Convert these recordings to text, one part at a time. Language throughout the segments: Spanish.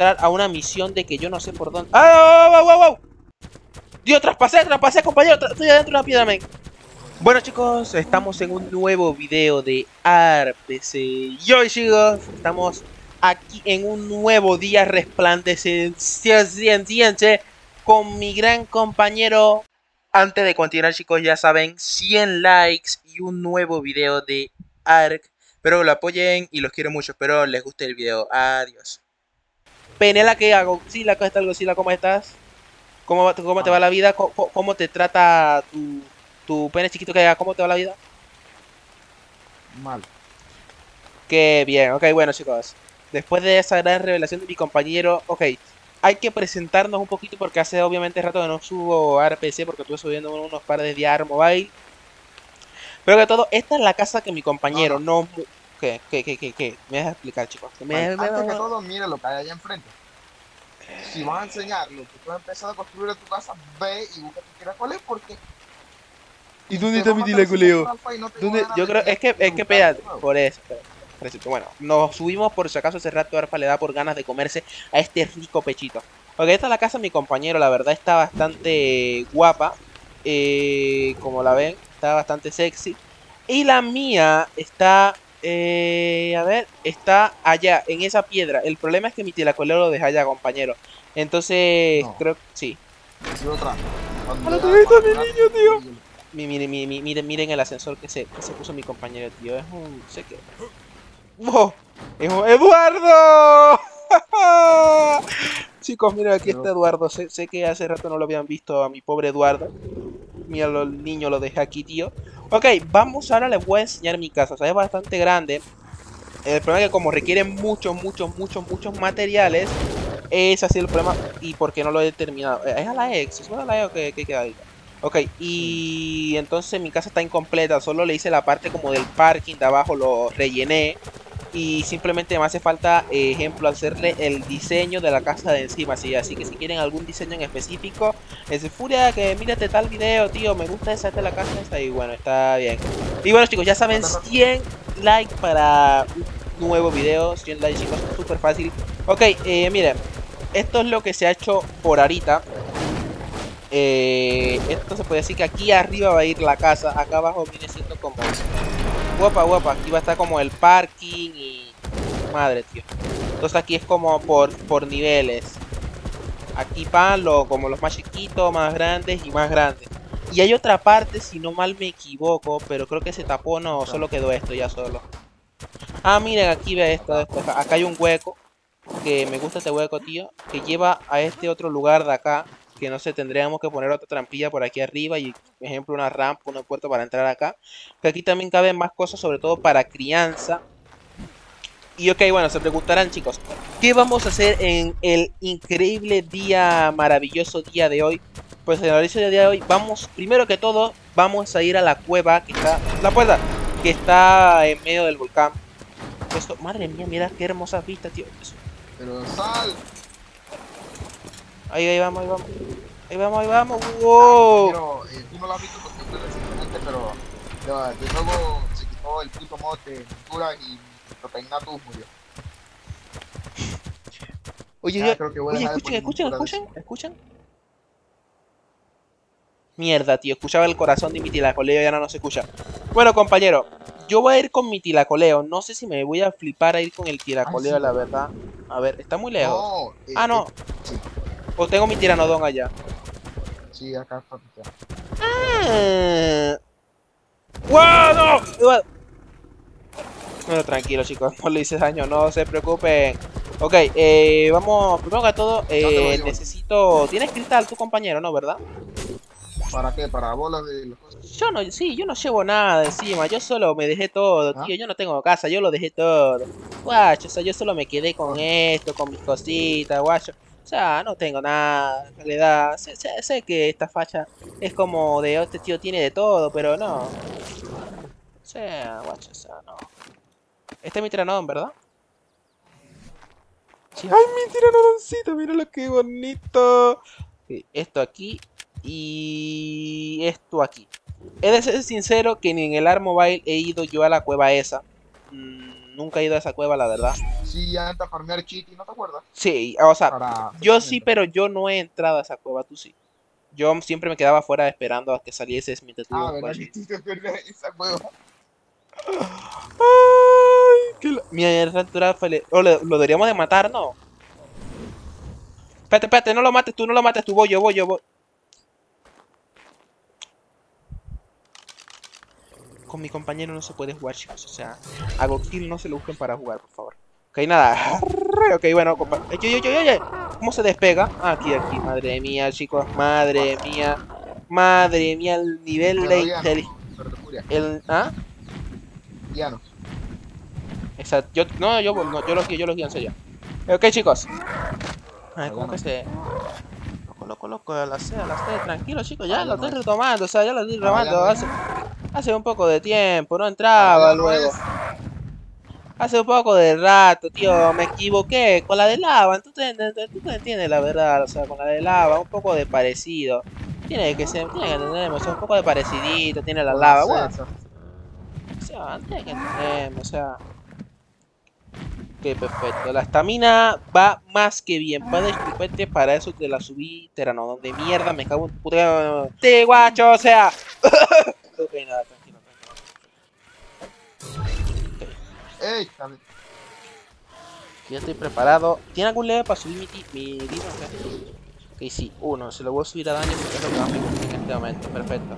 entrar a una misión de que yo no sé por dónde... ¡Ah, wow, wow, wow! Dios, traspasé, traspasé, compañero, estoy adentro de una piedra, men. Bueno chicos, estamos en un nuevo video de ARPC. Y hoy chicos, estamos aquí en un nuevo día resplandeciente con mi gran compañero. Antes de continuar chicos, ya saben, 100 likes y un nuevo video de ARC. Espero lo apoyen y los quiero mucho, espero les guste el video. Adiós. Penela, ¿qué hago? Sí, la cosa algo, sí, la ¿cómo estás? ¿Cómo, cómo te va la vida? ¿Cómo, cómo te trata tu, tu pene chiquito que ¿Cómo te va la vida? Mal. Qué bien, ok, bueno chicos. Después de esa gran revelación de mi compañero, ok, hay que presentarnos un poquito porque hace obviamente rato que no subo RPC porque estuve subiendo unos par de días Mobile. Pero que todo, esta es la casa que mi compañero no... ¿Qué? ¿Qué? ¿Qué? ¿Qué? ¿Qué? Me vas a explicar, chicos. Me, Vale, me- antes me- que todo, mira lo que hay allá enfrente. Si vas a enseñar lo que tú has empezado a construir en tu casa, ve y busca tu tiracoleo porque... ¿Y el señor Alfa y no ¿Dónde? Yo creo, es que, es que, espérate, por eso. espérate, por eso, Bueno, nos subimos por si acaso ese rato Arfa le da por ganas de comerse a este rico pechito. Ok, esta es la casa de mi compañero, la verdad está bastante guapa. eh, como la ven, está bastante sexy. Y la mía está, eh, a ver, está allá, en esa piedra. El problema es que mi tilacolero lo deja allá, compañero. Entonces, No. creo sí. Y otra. cuando Hola, ya- ¿tú viste a mi niño, tío? Mi- Miren, mi- mi- miren, miren el ascensor que se, que se puso mi compañero, tío. Es un. sé que. ¡Wow! ¡Es un ¡Eduardo! Chicos, miren, aquí está. Eduardo. Sé, sé que hace rato no lo habían visto a mi pobre Eduardo. Mira, el niño lo dejé aquí, tío. Ok, vamos ahora, les voy a enseñar mi casa. O sea, es bastante grande. El problema es que como requiere muchos, muchos, muchos, muchos materiales, es así el problema. Y porque no lo he terminado. Eh, Es a la ex, es a la ex o qué, qué queda ahí. Ok, y entonces mi casa está incompleta, solo le hice la parte como del parking de abajo, lo rellené. Y simplemente me hace falta, eh, ejemplo, hacerle el diseño de la casa de encima. Así, así que si quieren algún diseño en específico, es Furia, que mírate tal video, tío, me gusta esa, es la casa esta. Y bueno, está bien. Y bueno chicos, ya saben, 100 likes para un nuevo video. 100 likes chicos, súper fácil. Ok, eh, miren, esto es lo que se ha hecho por ahorita. Eh, esto se puede decir que aquí arriba va a ir la casa, acá abajo viene siendo como guapa, guapa, aquí va a estar como el parking y madre, tío. Entonces aquí es como por, por niveles. Aquí van lo, como los más chiquitos, más grandes y más grandes. Y hay otra parte, si no mal me equivoco, pero creo que se tapó, no, solo quedó esto ya solo. Ah, miren, aquí ve esto, esto, acá, acá hay un hueco, que me gusta este hueco, tío, que lleva a este otro lugar de acá, que no sé, tendríamos que poner otra trampilla por aquí arriba y, por ejemplo, una rampa, una puerta para entrar acá. Que aquí también caben más cosas, sobre todo para crianza. Y ok, bueno, se preguntarán chicos, ¿qué vamos a hacer en el increíble día, maravilloso día de hoy? Pues en el maravilloso día de hoy vamos, primero que todo, vamos a ir a la cueva que está, la puerta, que está en medio del volcán. Esto, madre mía, mira qué hermosa vista, tío. Pero sal. Ahí, ahí vamos, ahí vamos. Ahí vamos, ahí vamos. ¡Wow! Pero, eh, tú no lo has visto porque pero de, de nuevo se quitó el puto mod de pintura y Propeignatus murió. Oye, Ya, yo- oye, escuchen, escuchen, escuchen, escuchen. Mierda, tío, escuchaba el corazón de mi tilacoleo y ahora no se escucha. Bueno, compañero, yo voy a ir con mi tilacoleo. No sé si me voy a flipar a ir con el tilacoleo, sí. la verdad. A ver, está muy lejos. No, eh, ah, no. eh, sí, O tengo mi tiranodón allá. sí, acá está. Ah. ¡Wow! ¡No! Bueno, tranquilo, chicos, no le hice daño, no se preocupen. Ok, eh, vamos, primero que todo, eh, digo. necesito... ¿Tienes cristal tu compañero, no, verdad? ¿Para qué? Para bolas de los cosas. Yo no, sí, yo no llevo nada encima, yo solo me dejé todo, ¿Ah? tío, yo no tengo casa, yo lo dejé todo. Guacho, o sea, yo solo me quedé con esto, con mis cositas, guacho. O sea, no tengo nada, en realidad. Sé, sé- sé que esta facha es como de, "Oh, este tío tiene de todo, pero no. O sea, guacho, o sea, no. Este es mi tiranodón, ¿verdad? Sí, ¡Ay, mi tiranodoncito! Mira lo que bonito. Esto aquí y esto aquí. He de ser sincero que ni en el Art Mobile he ido yo a la cueva esa. Mm, nunca he ido a esa cueva, la verdad. Sí, antes a farmear chiti, ¿no te acuerdas? Sí, o sea, Para... yo sí, pero yo no he entrado a esa cueva, tú sí. Yo siempre me quedaba afuera esperando a que salieses mientras tú Ah, ¿verdad que te esa cueva? Ay, qué la- Mierda, tú eras feliz. O le- lo deberíamos de matar, ¿no? Espérate, espérate, no lo mates tú, no lo mates tú, voy yo, voy yo, voy. Con mi compañero no se puede jugar, chicos. O sea, a Godzilla no se lo busquen para jugar, por favor. Ok, nada. Ok, bueno, compa... ¿Cómo se despega? Aquí, aquí. Madre mía, chicos. Madre mía. Madre mía, el nivel de inteligencia. El... ¿Ah? ya no. Exacto. Yo, no, yo, no, yo lo yo lo guío en serio. Ok, chicos. Ay, ¿cómo que se...? Loco, loco, loco, a las 6, a las 3, tranquilo, chicos, ya lo estoy es. retomando, o sea, ya lo estoy retomando. Hace, hace un poco de tiempo, no entraba luego. Hace un poco de rato, tío, me equivoqué con la de lava. Tú te, te- te- tú te entiendes la verdad, o sea, con la de lava, un poco de parecido. Tiene que ser, tiene que entender, o sea, un poco de parecidito, tiene la lava, bueno. O sea, tiene que entender, o sea. Ok, perfecto. La estamina va más que bien. Padre estupente para eso de la subí Teranodon de mierda. Me cago en puta. ¡Te guacho! O sea. ok, nada, Ey, dale. Ya estoy preparado. ¿Tiene algún level para subir mi, mi dino? Ok, sí, uno. Se lo voy a subir a daño porque es lo que más me gusta en este momento. Perfecto.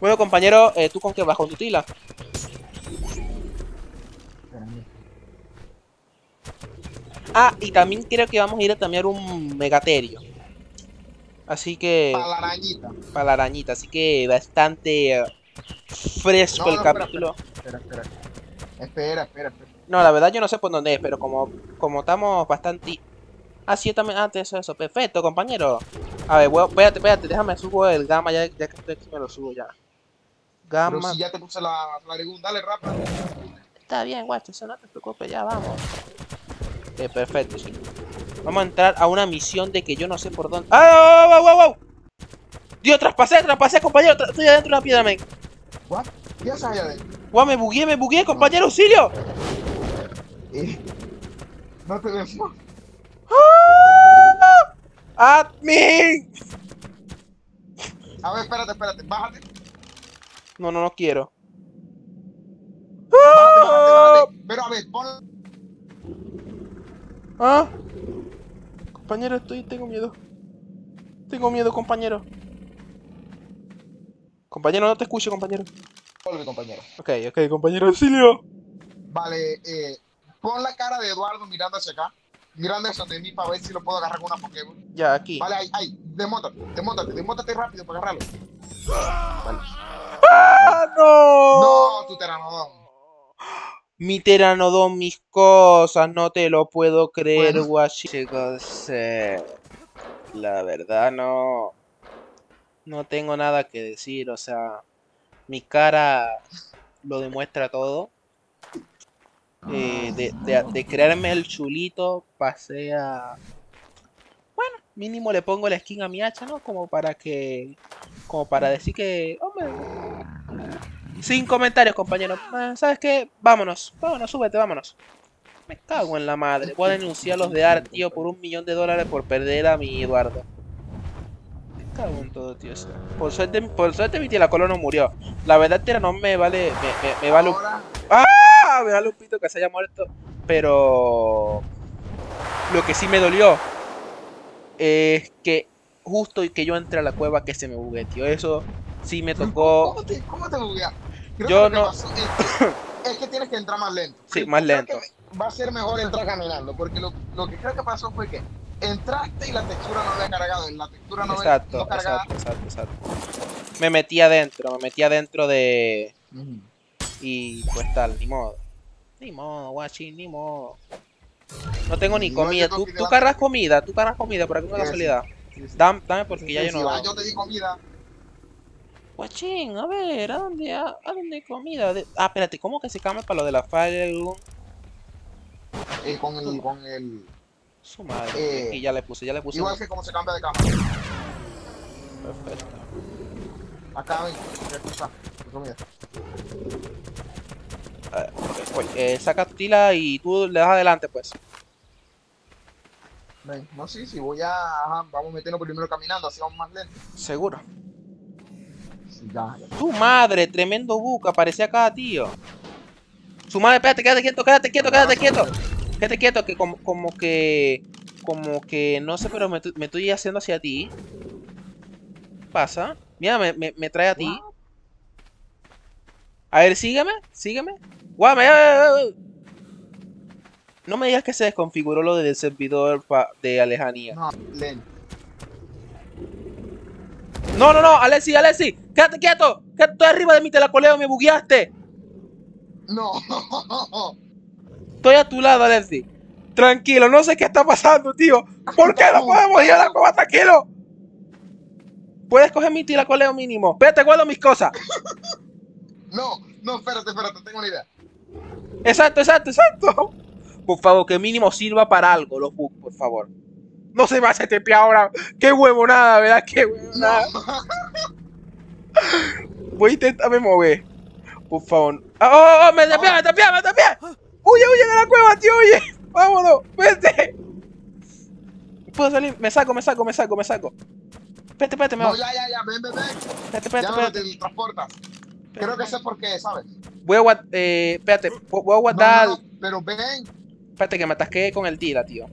Bueno, compañero, eh, ¿tú con qué vas? ¿Con tu tila? Ah, y también creo que vamos a ir a tamear un megaterio. Así que... Para la arañita. para la arañita, así que bastante eh, fresco No, el espera, capítulo. Espera, espera. Espera, espera, espera. No, la verdad yo no sé por dónde es, pero como, como estamos bastante... Ah, sí, yo también... Ah, eso, eso, perfecto, compañero. A ver, voy espérate, espérate, déjame subo el gamma, ya, ya que estoy aquí me lo subo ya. Pero Gamma... si ya te puse la, la legunda, dale rápido. Está bien, guacho, eso no te preocupes, ya vamos. Ok, perfecto, sí. Vamos a entrar a una misión de que yo no sé por dónde... ¡Ah, wow, wow, wow! Dios, traspasé, traspasé, compañero, tra- estoy adentro de una piedra, men. ¿What? ¿Qué haces allá adentro? Guau, me bugué, me bugué, compañero, auxilio. Eh, no te ves. ¡Ah! ¡Admin! A ver, espérate, espérate. Bájate. No, no, no quiero. Bájate, bájate, bájate. Pero a ver, pon. ¿Ah? Compañero, estoy, tengo miedo. Tengo miedo, compañero. Compañero, no te escucho, compañero. Vuelve, compañero. Ok, ok, compañero, auxilio. Vale, eh, pon la cara de Eduardo mirando hacia acá. Mirando hacia donde mí para ver si lo puedo agarrar con una Pokéball. Ya, aquí. Vale, ahí, ahí. Demóntate, demóntate, demóntate rápido para agarrarlo. ¡Ah, no! No, tu teranodón. Mi teranodón, mis cosas, no te lo puedo creer, Bueno. guachi. Chicos, eh, la verdad no... No tengo nada que decir, o sea... Mi cara lo demuestra todo. Eh, de, de, crearme el chulito, pasé a... Bueno, mínimo le pongo la skin a mi hacha, ¿no? Como para que... Como para decir que... Hombre, sin comentarios, compañero. Ah, ¿Sabes qué? Vámonos. Vámonos, súbete, vámonos. Me cago en la madre. Voy a denunciar a los de ART, tío, por un millón de dólares por perder a mi Eduardo. Cago en todo, tío. o sea, Por suerte, por suerte mi tía la cola no murió. La verdad, tira, no me vale. Me, me- me vale un, ¡Ah! me vale un pito que se haya muerto. Pero. Lo que sí me dolió. Es que justo que yo entré a la cueva que se me bugué, tío. Eso sí me tocó. ¿Cómo te, cómo te buguea? Creo Yo que lo que no- es que, es que tienes que entrar más lento. Sí, Creo más lento. Va a ser mejor entrar caminando, porque lo, lo que creo que pasó fue que entraste y la textura no había cargado, la textura no, había- Exacto, no cargaba. exacto, exacto, exacto. Me metí adentro, me metí adentro de. Ujú. Y pues tal, ni modo. Ni modo, guachín, ni modo. No tengo ni comida. ¿Tú, tú cargas comida, tú cargas comida por alguna casualidad. Sí, sí. Dam- Dame porque ya Sí, yo no. va, yo te di comida. Guachín, a ver, ¿a dónde, a, a dónde hay comida? De- Ah, espérate, ¿cómo que se cambia para lo de la Firegun? eh, con el, con el, Su madre. Eh, aquí ya le puse, ya le puse. igual que como se cambia de cama. Perfecto. Acá ven, está. A ver, voy. Eh, saca tu tila y tú le das adelante, pues. Ven, no, sí, sí, voy a. Ajá, vamos metiendo primero caminando, así vamos más lento. Seguro. Sí, ya, ya. Tu madre, tremendo buca, aparece acá, tío. Su madre, espérate, quédate quieto, quédate quieto, quédate quieto. Quédate quieto, que como, como que. Como que. No sé, pero me, estoy haciendo hacia ti. Pasa. Mira, me, me, me trae a ti. A ver, sígueme, sígueme. Guau, me- No me digas que se desconfiguró lo del servidor de Alejanía. No, lento. No, no, no, Alexi, Alexi, quédate quieto. Que estoy arriba de mi telacoleo, me bugueaste. No, Estoy a tu lado, Alexi. Tranquilo, no sé qué está pasando, tío. ¿Por qué no podemos ir a la cueva tranquilo? Puedes coger mi tiracoleo mínimo. Espérate, guardo mis cosas. no, no, espérate, espérate, tengo una idea. Exacto, exacto, exacto. Por favor, que mínimo sirva para algo los bugs, por favor. No se me hace TP ahora. Qué huevo nada, ¿verdad? Qué huevo No, nada. Voy a intentarme mover. Por favor. ¡Oh, oh, oh! ¡Me tapé, me tapé, me tapé! ¡Huye, huye de la cueva, tío! ¡Huye! ¡Vámonos! ¡Vete! ¿Puedo salir? Me saco, me saco, me saco, me saco. Espérate, espérate, me no, voy. ya, ya, ya, ven, ven, ven. Espérate, espérate, transportas. Creo que sé por qué, ¿sabes? Voy a guardar. Eh, espérate, voy a guardar. no, no, pero ven, Espérate, que me atasqué con el tira, tío.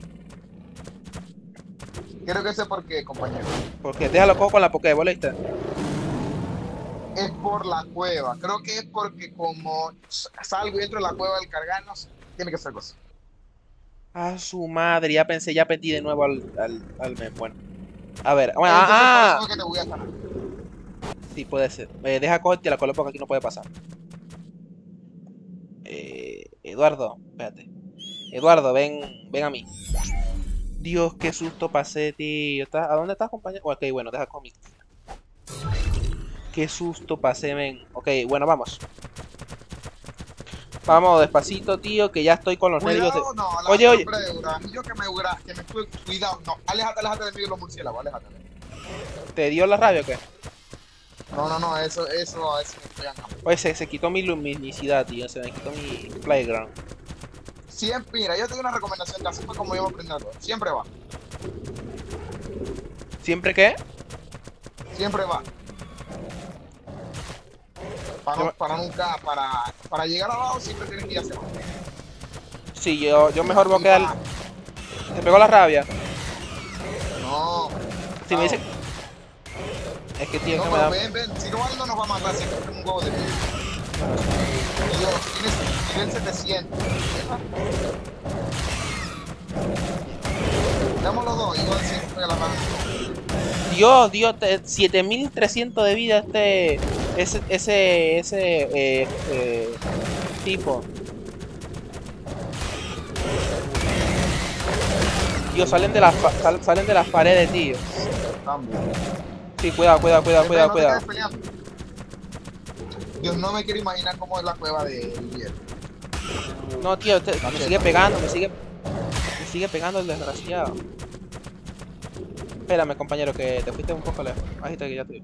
creo que sé por qué, compañero. Porque déjalo cojo con la Pokébola, ¿viste? Es por la cueva. Creo que es porque como salgo y entro en la cueva del cargarnos, tiene que ser cosa. A su madre, ya pensé, ya pedí de nuevo al, al, al. Bueno. A ver, bueno, ah, es que te voy a sí, puede ser. Eh, deja cogerte la cola porque aquí no puede pasar. Eh, Eduardo, espérate. Eduardo, ven, ven a mí. Dios, qué susto pasé, tío. ¿Estás- ¿A dónde estás, compañero? Ok, bueno, deja conmigo. Qué susto pasé, men. Ok, bueno, vamos. Vamos despacito, tío, que ya estoy con los nervios de... Cuidado, no, la Oye, oye. Yo que me ura- que me estuve, cuidado, no, aléjate, aléjate de mí de los murciélagos, aléjate. ¿Te dio la rabia o qué? No, no, no, eso, eso, eso. Oye, se, se quitó mi luminosidad, tío. Se me quitó mi playground. Siempre, mira, yo tengo una recomendación que así fue como yo aprendí algo. Siempre va, ¿Siempre qué? siempre va. Para, nunca, para, para llegar abajo siempre tienes que ir hacia abajo. Sí, yo, yo mejor voy a quedar... va. ¿Te pegó la rabia? No, Si me dice... Es que, tío, no, que me da... ven, ven, si no algo nos va a matar siempre es un huevo de vida. Dios, tienes nivel 700. Damos los dos, igual siempre pega la mano. Dios, Dios, te- 7300 de vida este... Ese, ese, ese, eh, eh, tipo. Dios, salen de las, sal- salen de las paredes, tío. Sí, cuidado, cuidado, cuidado, cuidado, no cuidado. Dios, no me quiero imaginar cómo es la cueva de hielo. No, tío, te- me sigue pegando, me sigue... Me sigue pegando el desgraciado. Espérame, compañero, que te fuiste un poco lejos. Bajita que ya te...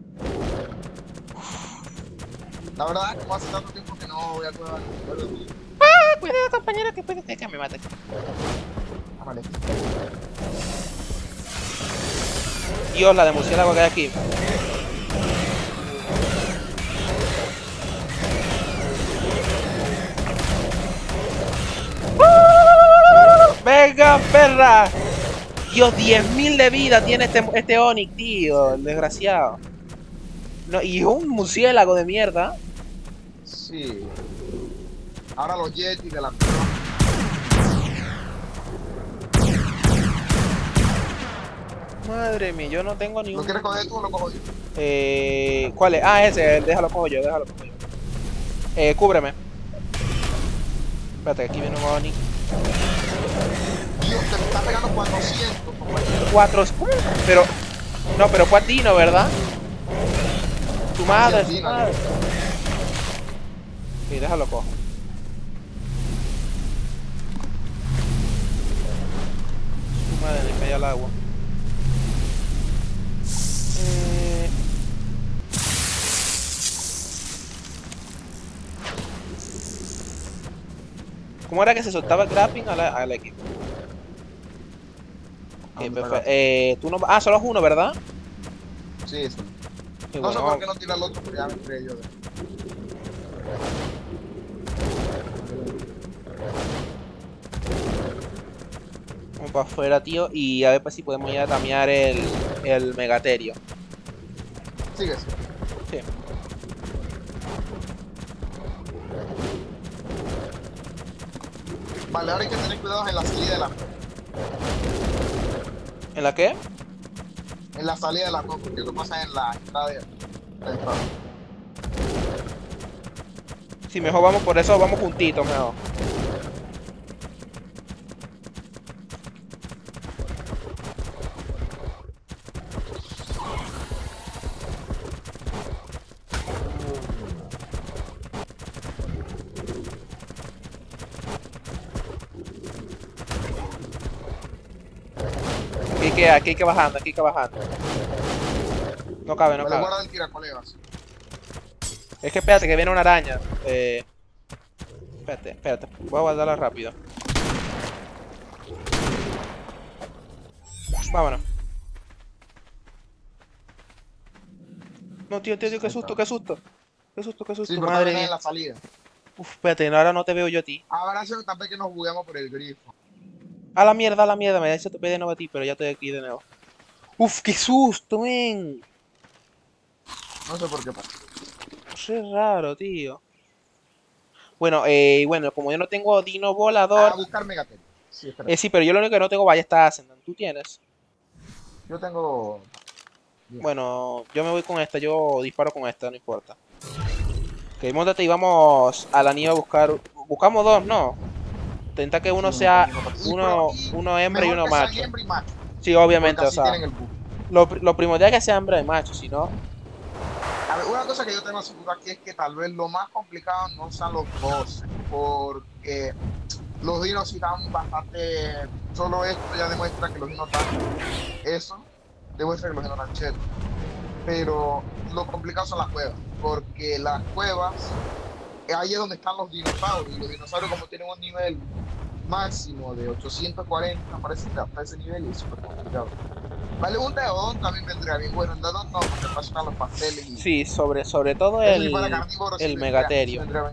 La verdad que hace tanto tiempo que no voy a cueva. Ah, cuidado, compañero, que puede que me mate. Vale. Dios, la de murciélago que hay aquí. ¡Uh! ¡Venga, perra! Dios, 10.000 de vida tiene este, este Onix, tío, el desgraciado. No, y un murciélago de mierda. Sí. Ahora los Yeti de la Madre mía, yo no tengo ni ¿Lo quieres coger tú o lo cojo yo? Eh, ¿Cuál es? Ah, ese, déjalo cojo yo, déjalo cojo yo. Eh, cúbreme. Espérate, aquí viene un Onix. Dios, te está pegando 400, compañero. Cuatro. ¿cómo? Pero. No, pero fue a ti, ¿no, verdad? Tu madre, tu madre. Sí, déjalo cojo. Tu madre, le cae al agua. Eh... ¿Cómo era que se soltaba el grappling al, al equipo? ¿A Ok, dónde perfecto. está Eh, tú no... Ah, solo es uno, ¿verdad? Sí. Sí, No sé por qué no tira el otro, pero ya me yo. Para afuera, tío. Y a ver pues, si podemos ir a tamear el, el megaterio. Sigue, sí. Sí. Vale, ahora hay que tener cuidado en la salida de la ¿En la qué? en la salida de la no, porque lo pasa en la entrada de. Sí, mejor vamos por eso, vamos juntitos, mejor. Que, aquí hay que bajando, aquí hay que bajando. No cabe, no cabe. guarda el tiracolegas. Es que espérate, que viene una araña. Eh... Espérate, espérate. Voy a guardarla rápido. Vámonos. No, tío, tío, tío, qué susto, qué susto. Qué susto, qué susto. Sí, Madre mía. la salida. Uf, espérate, ahora no te veo yo a ti. Ahora sí, también que nos bugueamos por el grifo. A la mierda, a la mierda. Me da ese tope de nuevo a ti, pero ya estoy aquí de nuevo. Uf, qué susto, men. No sé por qué pasa. Qué raro, tío. Bueno, eh, bueno, como yo no tengo dino volador. A buscar Megatel. Sí. Eh, sí, pero yo lo único que no tengo ballesta ascendant. ¿Tú tienes? Yo tengo. Bueno, yo me voy con esta. Yo disparo con esta, no importa. Ok, montate y vamos a la nieve a buscar. Buscamos dos, ¿no? Intenta que uno sea uno uno, hembra y uno macho. Sí, obviamente, o sea, lo, lo primordial es que sea hembra y macho, si no. A ver, una cosa que yo tengo seguro aquí es que tal vez lo más complicado no sean los bosses, porque los dinos sí dan bastante. Solo esto ya demuestra que los dinos dan eso, demuestra que los dinos dan cheto. Pero lo complicado son las cuevas, porque las cuevas, ahí es donde están los dinosaurios, y los dinosaurios, como tienen un nivel máximo de 840, parece que hasta ese nivel y es súper complicado. Vale, un deodón también vendría bien. Bueno, el deodón no, porque pasan los pasteles y. Sí, sobre, sobre todo el, el megaterio. vendría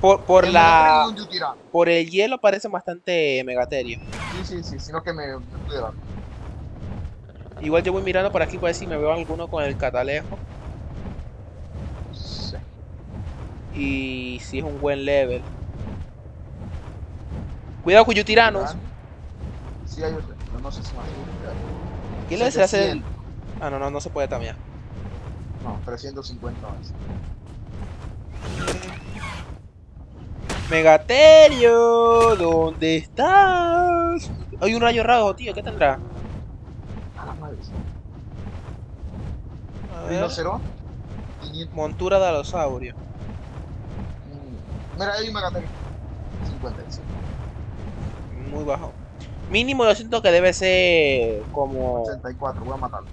por, por El la megaterio por el hielo parece bastante megaterio. Sí, sí, sí, sino que me, me. Igual yo voy mirando por aquí para ver si me veo alguno con el catalejo Sí. Y si es un buen level. Cuidado con Yutiranos. Sí, hay otro, pero no sé si más. ¿Qué le se hace el... 700. Ah, no, no, no se puede también. No, 350 más. Megaterio, ¿dónde estás? Hay un rayo rojo, tío, ¿qué tendrá? A la madre. Rinoceronte. 500. montura de alosaurio. Mira, hay un megaterio. 55. Muy bajo. Mínimo yo siento que debe ser como... 84, voy a matarlo.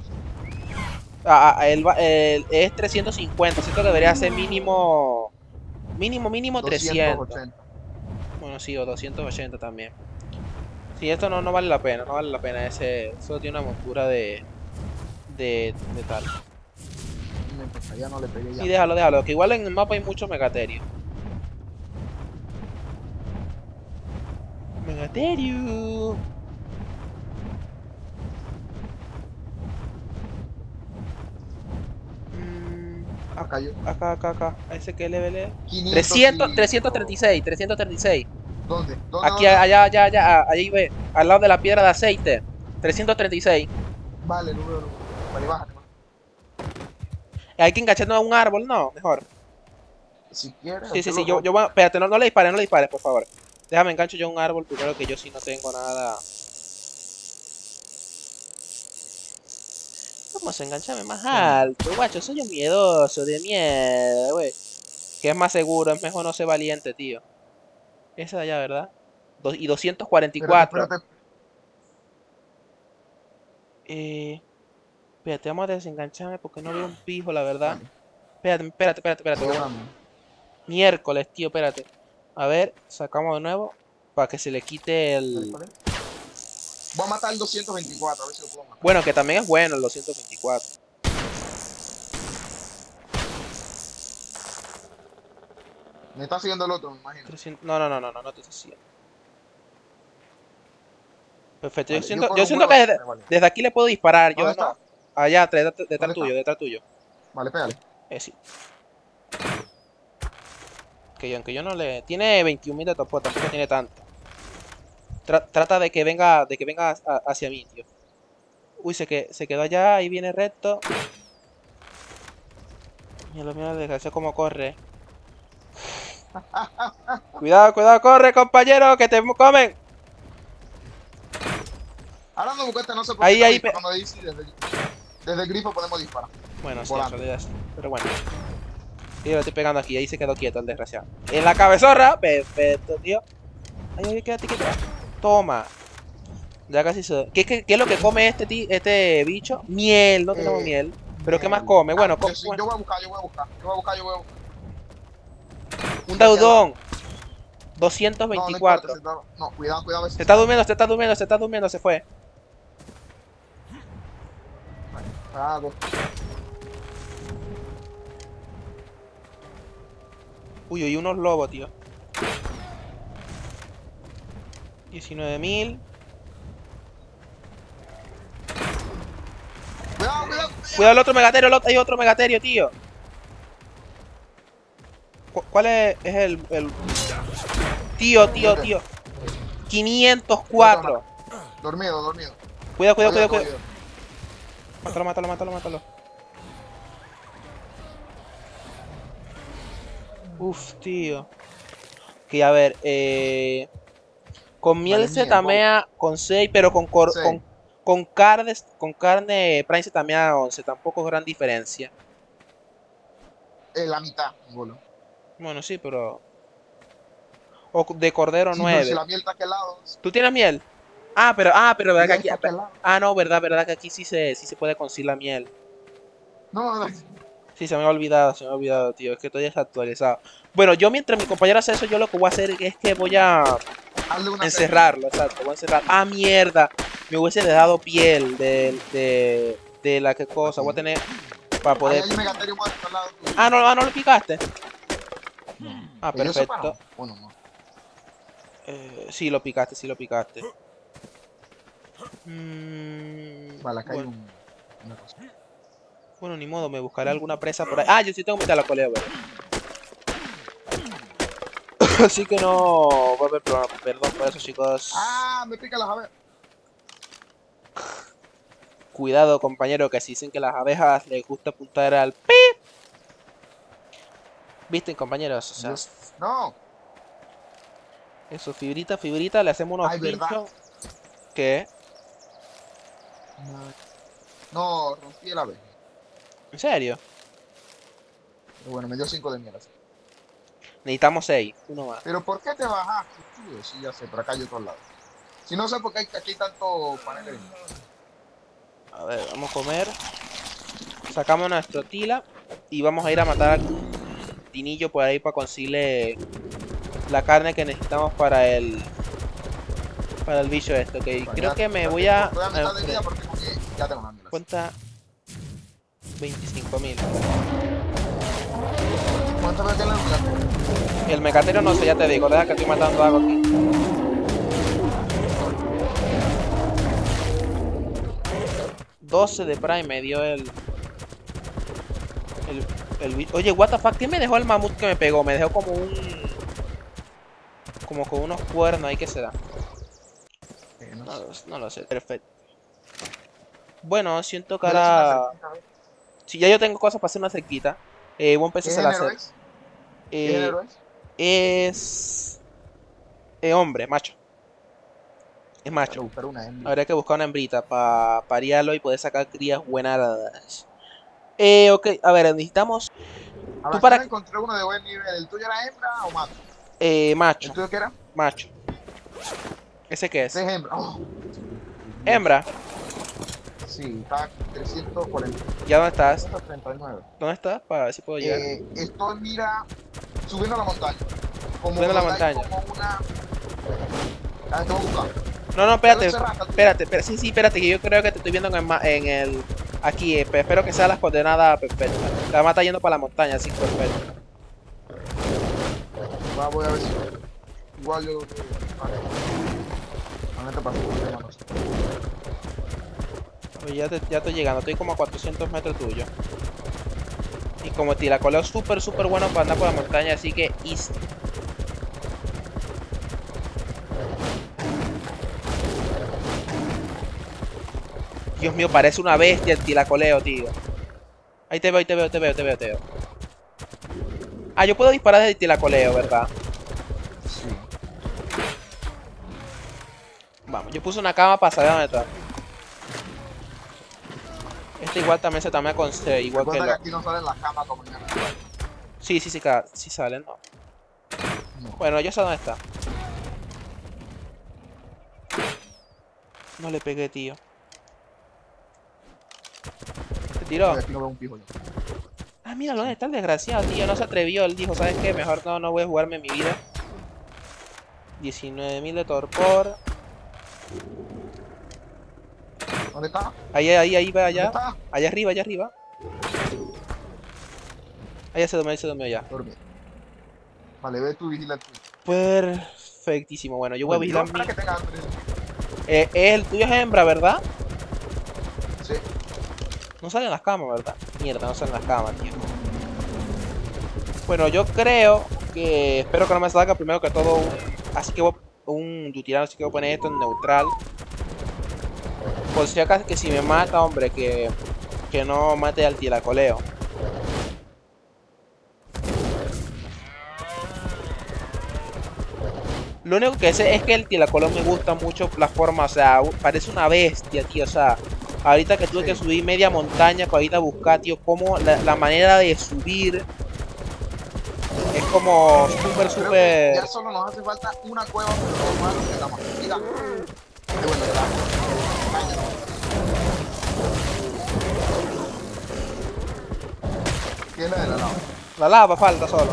Ah, ah, el, el- es 350, siento que debería ser mínimo... Mínimo, mínimo 300. 280. Bueno, sí, o 280 también. Sí, esto no, no vale la pena, no vale la pena. Ese solo tiene una montura de... De, de tal. Me importa, ya no le pegué ya. Sí, déjalo, déjalo. Que igual en el mapa hay muchos megaterios. Megaterio. Mm, Acá yo. Acá, acá, acá. ¿A ese qué level es? 500 300, y- 336, 336. ¿Dónde? ¿Dónde? Aquí, dónde? allá, allá, allá, ahí ve, al lado de la piedra de aceite. 336. Vale, lo veo, lo veo. Vale, bájate. Hay que engancharnos a un árbol, no, mejor. Si quieres. Sí, sí, sí, yo, yo voy a- espérate, no, no le dispares, no le dispares, por favor. Déjame engancho yo un árbol primero que yo sí no tengo nada. Vamos a engancharme más alto, guacho, soy un miedoso de mierda, güey. Que es más seguro, es mejor no ser valiente, tío. Esa de allá, ¿verdad? Dos- y 244. Espérate, espérate. Eh, espérate, vamos a desengancharme porque no veo un pijo, la verdad. Espérate, espérate, espérate, espérate. Miércoles, tío, espérate. A ver, sacamos de nuevo. Para que se le quite el... Voy a matar el 224, a ver si lo puedo matar. Bueno, que también es bueno el 224. Me está siguiendo el otro, me imagino. 300 No, no, no, no, no, no te estoy siguiendo. Perfecto, Vale, yo siento, yo siento que desde, vale. desde aquí le puedo disparar, yo ¿Dónde no. está? Allá, atrás, detrás, detrás ¿Dónde tuyo, detrás tuyo. Vale, pégale. Eh, sí. Que yo, aunque yo no le... Tiene 21.000 de top, tampoco tiene tanto. Tra- trata de que venga, de que venga hacia mí, tío. Uy, se, que, se quedó allá, ahí viene recto. Mira, mira, desgraciado cómo corre. cuidado, cuidado, corre, compañero, que te comen. Ahora no buscaste, no sé por Ahí, qué. ahí, no ahí, desde, desde el grifo podemos disparar. Bueno, sí, en realidad sí. Pero bueno. Yo lo estoy pegando aquí, ahí se quedó quieto el desgraciado. En la cabezorra, perfecto, tío. Ay, ay, quédate quieto. Toma. Ya casi se. ¿Qué, qué, qué es lo que come este ti- este bicho? Miel, no tenemos Eh, miel. ¿Pero qué más Miel. come? Bueno, Ah, co- yo, sí, voy a buscar, yo voy a buscar. Yo voy a buscar, yo voy a buscar. un. No, no, 224. importa, se está- no, cuidado, cuidado. a Se está durmiendo, se está durmiendo, se está durmiendo, se fue. Ah, Uy, uy, unos lobos, tío. 19.000. Cuidado, cuidado. Cuidado el otro megaterio, el otro- hay otro megaterio, tío. Cu- ¿Cuál es, es el, el- Tío, tío, tío. 504. Dormido, dormido. Cuidado, cuidado, cuidado, cuidado. Mátalo, mátalo, mátalo, mátalo. Uf, tío. Que a ver, eh... Con miel Vale, se miel, tamea con 6, pero con, cor- con, con, carne, con carne Prime se tamea 11. Tampoco es gran diferencia. Eh, la mitad, boludo. Bueno, sí, pero... O de cordero Sí, pero 9. si la miel está. ¿Tú tienes miel? Ah, pero, ah, pero verdad que aquí... Ah, no, verdad, verdad que aquí sí se, sí se puede conseguir la miel. No, no, no. Sí, se me ha olvidado, se me ha olvidado, tío. Es que estoy desactualizado. Bueno, yo mientras mi compañero hace eso, yo lo que voy a hacer es que voy a encerrarlo, exacto. Voy a encerrar. Ah, mierda. Me hubiese dejado piel de, de, de la que cosa. Voy a tener para Ahí poder... hay un megaterio muerto al lado tuyo. Ah, no, ah, no lo picaste. Ah, perfecto. no. Bueno, no. Eh, sí, lo picaste, sí lo picaste. Mm, Vale, acá hay un. Una cosa. Bueno, ni modo, me buscaré alguna presa por ahí. Ah, yo sí tengo que meter la ¿verdad? Así que no va a haber problema. Perdón por eso, chicos. Ah, me pica las abejas. Cuidado, compañero, que si dicen que las abejas les gusta apuntar al pip. ¿Viste, compañeros? O sea, Dios. No, eso, fibrita, fibrita, le hacemos unos pinchos. ¿Qué? no, rompí el abeja. ¿En serio? Bueno, me dio 5 de mierda. Necesitamos 6, uno más. Pero ¿por qué te bajaste, tío? Si ya sé, por acá hay otro lado. Si no sé por qué hay, aquí hay tantos paneles. A ver, vamos a comer. Sacamos nuestra tila y vamos a ir a matar algún tinillo por ahí para conseguirle la carne que necesitamos para el para el bicho esto, que okay. creo que me voy a... Voy a, a, eh, de vida porque, ya tengo una ¿Cuánta? 25 ¿Cuánto me tiene el mecatero? El mecatero no sé, ya te digo, deja que estoy matando algo aquí. ...12 de Prime me dio el... El... el oye, what the fuck, ¿quién me dejó el mamut que me pegó? Me dejó como un... Como con unos cuernos ahí que se da. Eh, no, no lo sé, perfecto. Bueno, siento que ahora... Si ya yo tengo cosas para hacer una cerquita, eh, voy a ¿Qué empezar a género hacer. es? ¿Qué Eh, es? es... hombre, macho. Es macho. Una. Habría que buscar una hembrita para pariarlo y poder sacar crías buenas. Eh, ok, a ver, necesitamos A tú para- encontré uno de buen nivel. ¿El tuyo era hembra o macho? eh, macho, ¿El tuyo qué era? macho. ¿Ese qué es? Ese es hembra. Oh. Hembra. Sí, está 340. ¿Ya dónde estás? 339. ¿Dónde estás? Para ver si puedo llegar. Eh, estoy, mira, subiendo a la montaña. Como Subiendo la montaña. Como una, Ya te voy a buscar. No, no, espérate, espérate, espérate, sí, sí, espérate, que yo creo que te estoy viendo en el, en el aquí, eh, pero espero que sean las coordenadas perfectas. La mata yendo para la montaña, así perfecto. Va, voy a ver si. Igual yo. Vale. ¿Dónde te pasó? No. Oye, ya, te- ya estoy llegando, estoy como a 400 metros tuyo. Y como tiracoleo súper, súper bueno para andar por la montaña, así que easy. Dios mío, parece una bestia el tilacoleo, tío. Ahí te veo, ahí te veo, te veo, te veo, te veo. Ah, yo puedo disparar desde el tilacoleo, ¿verdad? Sí. Vamos, yo puse una cama para saber dónde está. Este igual también se tamea con C, igual que que aquí no salen las camas como en el Sí, sí, sí, sí salen, ¿no? No. Bueno, yo sé dónde está. No le pegué, tío. ¿Te tiró? Aquí no veo un pijo yo. Ah, mira, ¿dónde está el desgraciado, tío? No se atrevió. Él dijo, ¿sabes qué? Mejor no, no voy a jugarme mi vida. 19.000 de torpor. ¿Dónde está? Ahí, ahí, ahí, va ¿Dónde allá. está? Allá arriba, allá arriba. Allá se durmió, ahí se durmió ya. Dormí. Vale, ve tú vigila tuyo. Perfectísimo. Bueno, yo voy a Bueno, vigilar mi... que tenga hambre. Eh, el tuyo es hembra, ¿verdad? Sí. No salen las camas, ¿verdad? Mierda, no salen las camas, tío. Bueno, yo creo que... Espero que no me salga primero que todo un... Así que voy a- un Dutirano, así que voy a poner esto en neutral. Por si acaso que si me mata, hombre, que... Que no mate al tiracoleo. Lo único que sé es que el tiracoleo me gusta mucho la forma, o sea, parece una bestia, tío, o sea... Ahorita que tuve que subir media montaña para ir a buscar, tío, como la, la manera de subir es como súper, súper... Ya solo nos hace falta una cueva, pero lo malo que la más. Mira. Qué bueno, ya. ¿Quién la de la lava? La lava falta solo.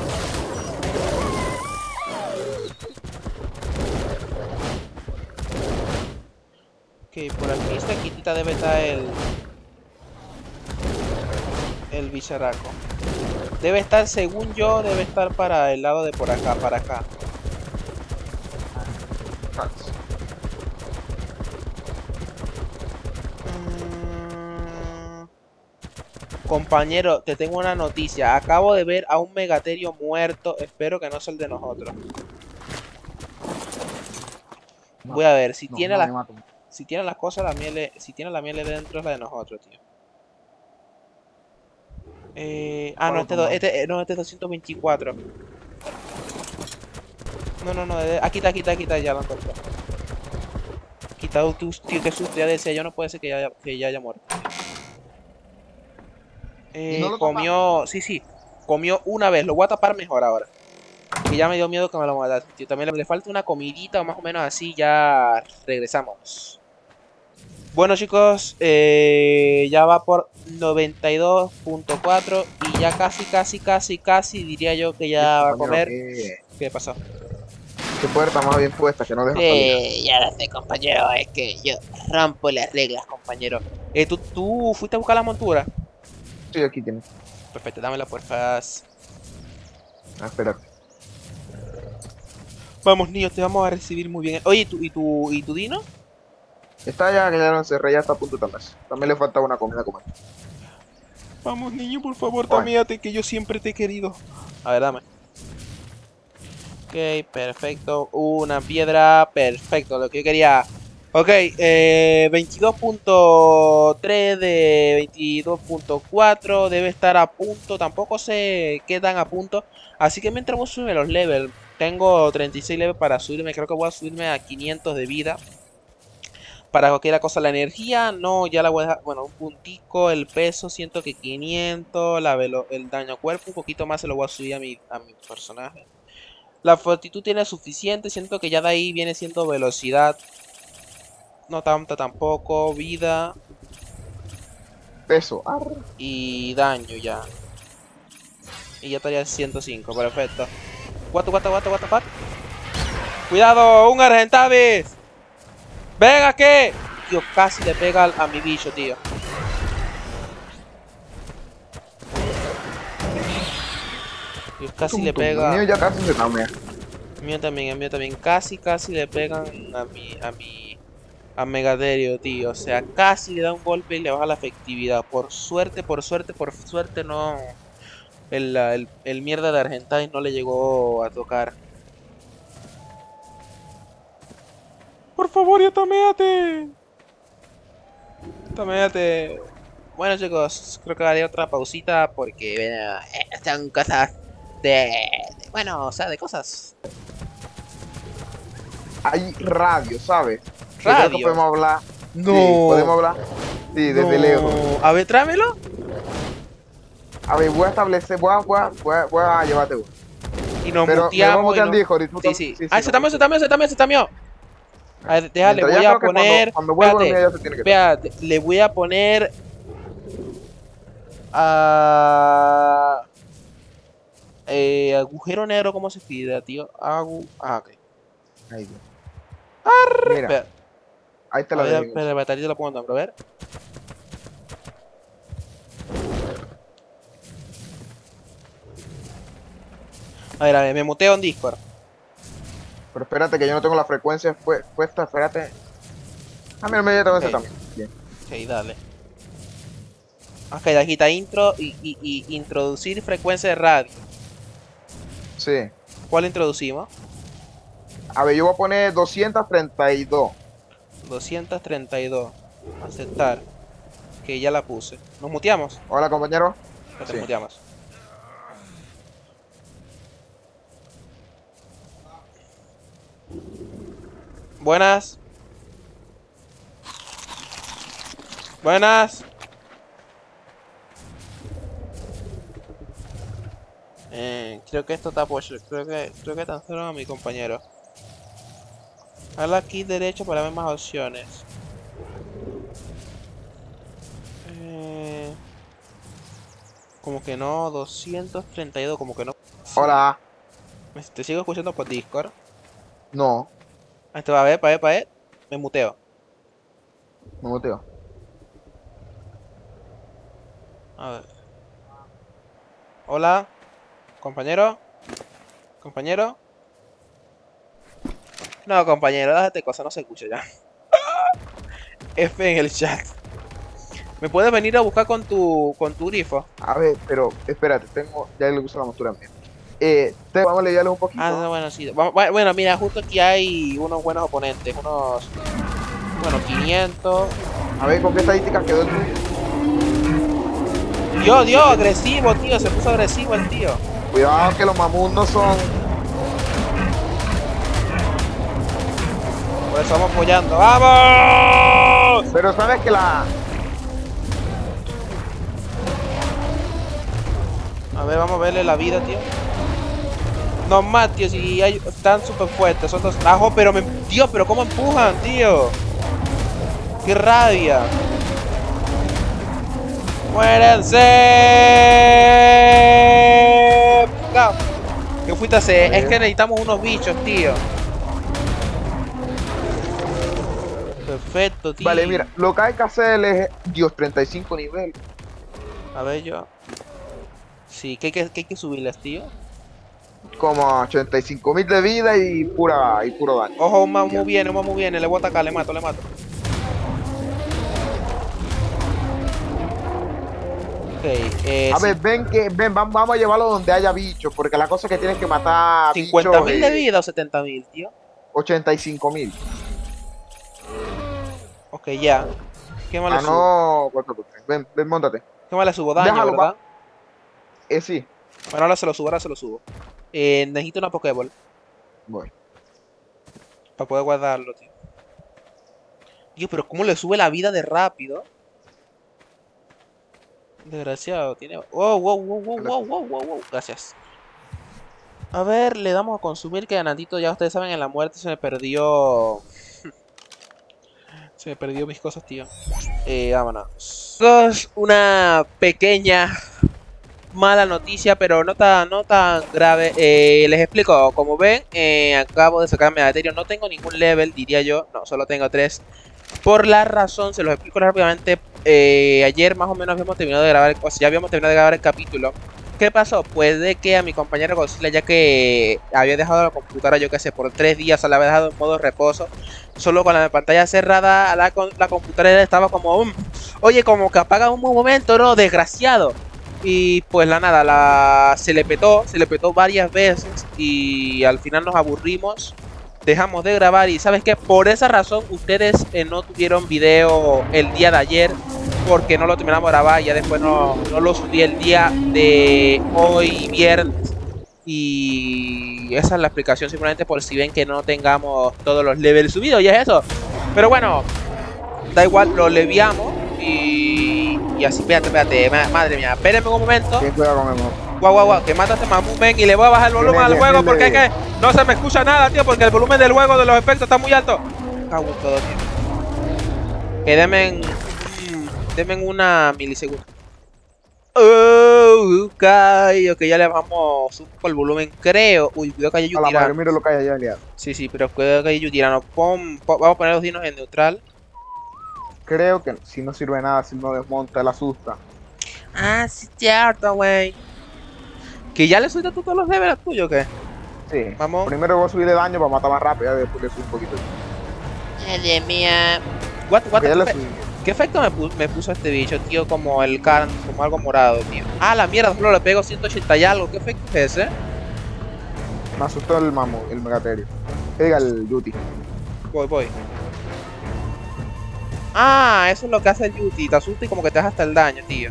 Ok, por aquí esta quitita debe estar el... El bicharaco. Debe estar, según yo, debe estar para el lado de por acá, para acá. Compañero, te tengo una noticia. Acabo de ver a un megaterio muerto. Espero que no sea el de nosotros. No, Voy a ver, si no, tiene no mato. si tiene las cosas, la miel, si tiene la miel dentro es la de nosotros, tío. Eh, ah, no, ¿Cuál este, do- más? este, eh, no, este es 224. No, no, no, aquí está, aquí está, aquí está, ya lo encontré. Quitado tu, tío, qué susto, ya decía, yo no puede ser que ya que ya haya muerto. Eh, no lo comió, sí, sí, comió una vez, lo voy a tapar mejor ahora. Que ya me dio miedo que me lo matase, tío. También le, le falta una comidita o más o menos así, ya regresamos. Bueno chicos, eh, ya va por 92.4 y ya casi, casi, casi, casi diría yo que ya va a comer. ¿Qué, ¿Qué pasó? qué puerta más bien puesta que no deja salir? Eh, ya lo sé, compañero, es que yo rompo las reglas, compañero. Eh, ¿tú, ¿tú fuiste a buscar la montura? Sí, aquí tiene. Perfecto, dámela porfas. Ah, espera. Vamos niños, te vamos a recibir muy bien. Oye, ¿y tu, y tu, y tu Dino? Está ya, que ya lo encerré, ya está a punto de taparse. También le falta una comida a comer. Vamos niño, por favor, Bueno. que yo siempre te he querido. A ver, dame. Ok, perfecto. Una piedra, perfecto, lo que yo quería. Ok, eh, 22.3 de 22.4 debe estar a punto. Tampoco sé qué tan a punto. Así que mientras voy a subirme los levels. Tengo 36 levels para subirme. Creo que voy a subirme a 500 de vida. Para cualquier cosa, la energía, no, ya la voy a dejar, bueno, un puntico, el peso, siento que 500, la velo- el daño cuerpo, un poquito más se lo voy a subir a mi, a mi personaje. La fortitud tiene suficiente, siento que ya de ahí viene siendo velocidad. No tanta tampoco, vida Peso. Y daño ya. Y ya estaría en 105, perfecto. What, what, what, what, what? Cuidado, un Argentavis. Venga, que. Tío, casi le pega a mi bicho, tío. Tío, casi le pega. El mío ya casi se tamea. El mío también, el mío también. Casi, casi le pegan a mi, a mi, a Megaderio, tío. O sea, casi le da un golpe y le baja la efectividad. Por suerte, por suerte, por suerte no. El, el, el mierda de Argentine no le llegó a tocar. Por favor, ya taméate. Taméate. Bueno chicos, creo que haré otra pausita porque bueno, eh, son cosas de, de- Bueno, o sea, de cosas. Hay radio, ¿sabes? Creo que Radio. podemos hablar. No. Sí, podemos hablar. Sí, desde No. lejos. A ver, tráemelo. A ver, voy a establecer, voy a, voy a, voy a, voy a llevarte uno. Y nos Pero muteamos. y y tú Sí, sí. sí, Ay, sí, se tambió, no. se tambió, se tambió, se tambió. A ver, déjale, Mientras voy a cuando- poner. Cuando, vuelva espérate, se tiene que espérate, le voy a poner. a eh, agujero negro, ¿cómo se escribe, tío? Agu. Ah, ok. Ahí, Mira, Espera, ahí te la dejo. espera, espera, ahorita lo pongo nombre, a ver. A ver, a ver, me muteo en Discord. Pero espérate que yo no tengo la frecuencia pu- puesta, espérate. Ah, mira, mira, ya tengo ese Ok. también. Bien. Ok, dale. Ok, está intro y, y- y introducir frecuencia de radio. Sí. ¿Cuál introducimos? A ver, yo voy a poner 232. 232. Aceptar. Que ya la puse. ¿Nos muteamos? Hola, compañero. No te Sí. muteamos. Buenas. Buenas. Eh, creo que esto está apoyo. Creo que creo que cancelaron a mi compañero. Hazla aquí derecho para ver más opciones. Eh, como que no, 232, como que no. Hola. Te sigo escuchando por Discord. No, Ahí te va a ver, para ver, para ver. Me muteo. me muteo. A ver. Hola. Compañero. Compañero. No, compañero, déjate cosa, no se escucha ya. F en el chat. ¿Me puedes venir a buscar con tu con tu grifo? A ver, pero espérate, tengo. Ya le gusta la montura mía. Eh, te, vamos a leerle un poquito. Ah, no, bueno, sí. Bueno, mira, justo aquí hay unos buenos oponentes. Unos. Bueno, 500. A ver con qué estadística quedó el tuyo. Dios, Dios, agresivo, tío. Se puso agresivo el tío. Cuidado que los mamuts no son. Por eso vamos apoyando. ¡Vamos! Pero sabes que la. A ver, vamos a verle la vida, tío. No más, tío, si hay, están súper fuertes. Son dos. Ajo, pero me. Dios, pero cómo empujan, tío. Qué rabia. ¡Muérense! No. ¿Qué fuiste a hacer? Es que necesitamos unos bichos, tío. Perfecto, tío. Vale, mira, lo que hay que hacer es. Dios, 35 nivel. A ver, yo. Sí, ¿qué hay que, qué hay que subirles, tío? Como 85 mil de vida y pura y puro daño. Ojo, un mamu viene, un mamu viene. Le voy a atacar, le mato, le mato. Ok, eh. A ver, ven que ven, vam- vamos a llevarlo donde haya bichos, porque la cosa es que tienes que matar 50 mil de vida o 70 mil, tío. 85 mil. Ok, ya. ¿Qué más le Ah, subo? no. Ven, ven, montate. ¿Qué más le subo? Daño, Déjalo, ¿verdad? Eh, sí. Bueno, ahora se lo subo, ahora se lo subo. Eh, necesito una Pokéball Voy. para poder guardarlo, tío. Tío, pero ¿cómo le sube la vida de rápido? Desgraciado, tiene... Wow, wow, wow, wow, wow, wow, wow, wow. Gracias. A ver, le damos a consumir que ganandito, ya ustedes saben, en la muerte se me perdió... se me perdió mis cosas, tío. Eh, vámonos. Una pequeña mala noticia, pero no tan, no tan grave. Eh, les explico, como ven, eh, acabo de sacarme de Aterio. No tengo ningún level, diría yo. No, solo tengo tres. Por la razón, se los explico rápidamente. Eh, ayer más o menos habíamos terminado de grabar, o sea, ya habíamos terminado de grabar el capítulo. ¿Qué pasó? Pues de que a mi compañero Godzilla, ya que había dejado la computadora, yo que sé, por tres días, o la había dejado en modo reposo, solo con la pantalla cerrada, la, la computadora estaba como, oye, como que apaga un momento, ¿no? Desgraciado. Y pues la nada, la, se le petó, se le petó varias veces y al final nos aburrimos, dejamos de grabar y ¿sabes qué? Por esa razón ustedes eh, no tuvieron video el día de ayer porque no lo terminamos de grabar ya después no, no lo subí el día de hoy viernes. Y esa es la explicación simplemente por si ven que no tengamos todos los levels subidos y es eso. Pero bueno, da igual, lo leviamos y, y así, espérate, espérate, madre mía, espérenme un momento. Guau, guau, guau, que mata a este mamumen y le voy a bajar el volumen al juego porque es que no se me escucha nada, tío, porque el volumen del juego de los efectos está muy alto. Cago en todo, tío. Que denme Denme una milisegundo. Oh, okay, ok, ya le bajamos un poco el volumen, creo. Uy, cuidado que hay Yutirano. mira lo que hay allá, aliado. Sí, sí, pero cuidado que hay Yutirano. Pon, vamos a poner los dinos en neutral. Creo que si no sirve nada, si no desmonta, la asusta. Ah, sí, cierto, güey. ¿Que ya le subiste tú todos los levels tuyos o qué? Sí. Vamos. Primero voy a subirle daño para matar más rápido, después le subo un poquito. Madre mía. What, what, ¿Qué efecto me, puso este bicho, tío? Como el car como algo morado, tío. Ah, la mierda, solo le pego 180 y algo. ¿Qué efecto es ese? Me asustó el mamo, el megaterio. Que diga el duty. Voy, voy. Ah, eso es lo que hace el duty. Te asusta y como que te hace hasta el daño, tío.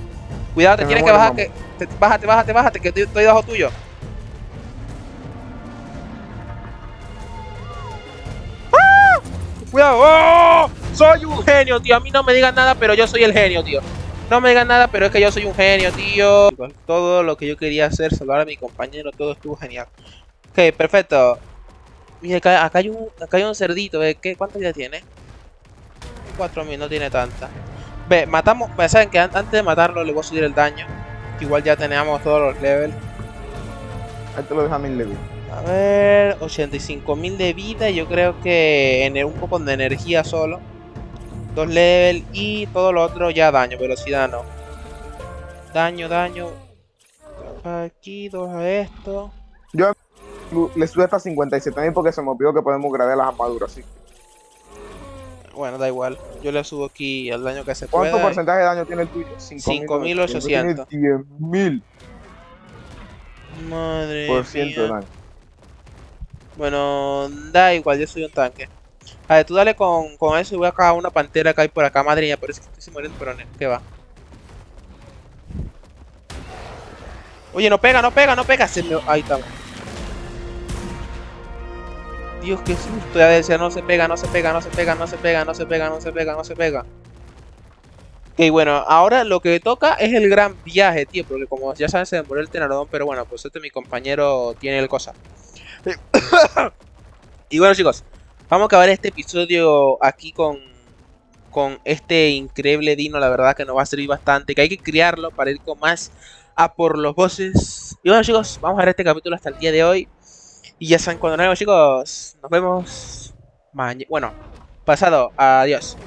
Cuidado, te tienes que bajar, que... bájate, bájate, bájate, que estoy, estoy debajo tuyo. ¡Ah! Cuidado. ¡Oh! Soy un genio, tío. A mí no me digan nada, pero yo soy el genio, tío. No me digan nada, pero es que yo soy un genio, tío. Todo lo que yo quería hacer, salvar a mi compañero, todo estuvo genial. Ok, perfecto. Mira, acá, hay, un, acá hay un cerdito, ¿eh? ¿Qué, ¿Cuántas ya tiene? 4000, no tiene tanta. Ve, matamos, saben que antes de matarlo le voy a subir el daño. igual ya tenemos todos los levels. Ahí te lo deja mil levels. A ver, 85.000 de vida y yo creo que en un poco de energía solo. Dos level y todo lo otro ya daño, velocidad no. Daño, daño. Aquí, dos a esto. Yo le sube hasta 57.000 porque se me olvidó que podemos gradear las armaduras, sí. Bueno, da igual. Yo le subo aquí el daño que se puede. ¿Cuánto porcentaje de daño tiene el tuyo? 5.800. 10.000. Madre Por ciento de daño. Bueno, da igual, yo soy un tanque. A ver, tú dale con, con eso y voy a cagar una pantera que hay por acá, madre mía, parece que estoy muriendo, pero ¿qué va? Oye, no pega, no pega, no pega. Se me... Ahí está. Dios, qué susto. Ya decía, no se pega, no se pega, no se pega, no se pega, no se pega, no se pega, no se pega. Ok, bueno, ahora lo que toca es el gran viaje, tío. Porque como ya saben, se demoró el tenarodón. Pero bueno, pues este mi compañero tiene el cosa. y bueno, chicos. Vamos a acabar este episodio aquí con, con este increíble dino, la verdad que nos va a servir bastante, que hay que criarlo para ir con más a por los bosses. Y bueno chicos, vamos a ver este capítulo hasta el día de hoy. Y ya saben cuando nos vemos chicos, nos vemos mañana, bueno, pasado, adiós.